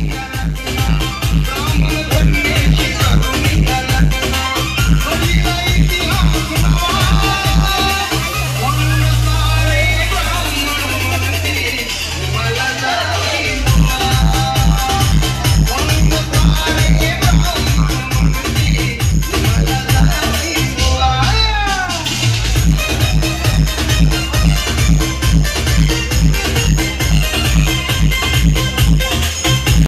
Hey.